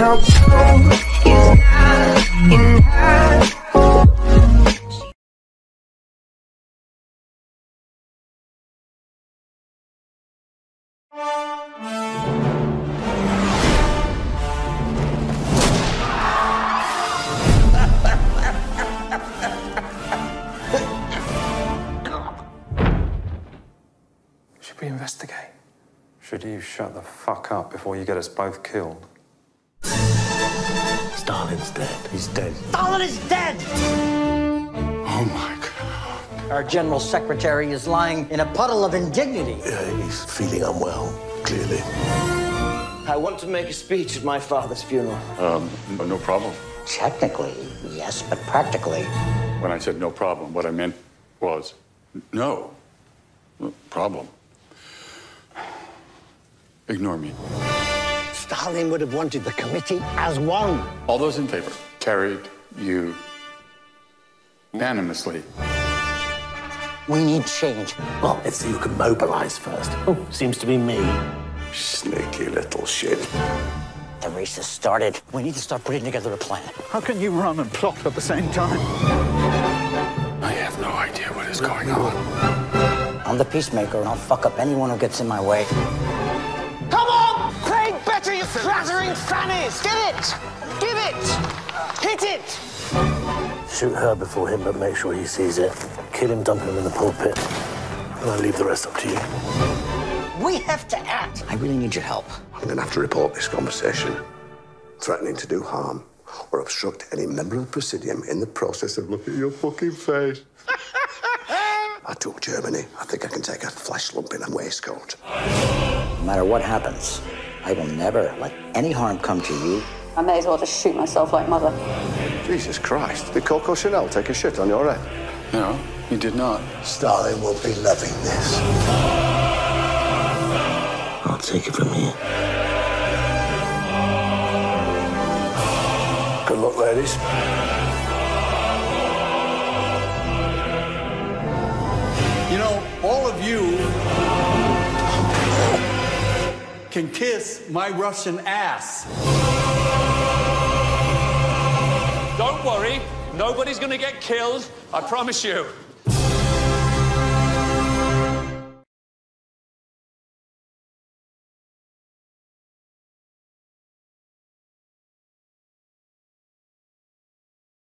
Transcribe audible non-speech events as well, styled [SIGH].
how cold is not in her. Should we investigate? Should you shut the fuck up before you get us both killed? Stalin's dead. He's dead. Stalin is dead! Oh my god. Our general secretary is lying in a puddle of indignity. Yeah, he's feeling unwell, clearly. I want to make a speech at my father's funeral. Um, no problem. Technically, yes, but practically, When I said no problem, what I meant was no problem. Ignore me. Stalin would have wanted the committee as one. All those in favor? Carried you unanimously. we need change. Well, let's see who can mobilize first. Oh, seems to be me. Sneaky little shit. The race has started. We need to start putting together a plan. How can you run and plot at the same time? I have no idea what is going on. I'm the peacemaker, and I'll fuck up anyone who gets in my way. Flattering fannies! Get it! Give it! Hit it! Shoot her before him, but make sure he sees it. Kill him, dump him in the pulpit. And I leave the rest up to you. We have to act. I really need your help. I'm going to have to report this conversation. Threatening to do harm or obstruct any member of the Presidium in the process of looking at your fucking face. [LAUGHS] I took Germany. I think I can take a flesh lump in a waistcoat. No matter what happens, I will never let any harm come to you. I may as well just shoot myself like mother. Jesus Christ. Did Coco Chanel take a shit on your head? No, he did not. Stalin will be loving this. I'll take it from here. Good luck, ladies. You know, all of you can kiss my Russian ass. Don't worry, nobody's gonna get killed, I promise you.